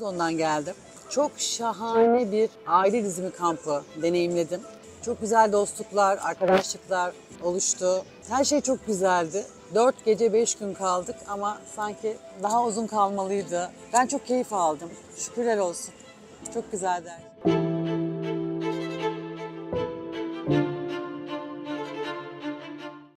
Trabzon'dan geldim. Çok şahane bir aile dizimi kampı deneyimledim. Çok güzel dostluklar, arkadaşlıklar oluştu. Her şey çok güzeldi. 4 gece 5 gün kaldık ama sanki daha uzun kalmalıydı. Ben çok keyif aldım. Şükürler olsun. Çok güzeldi. her şey.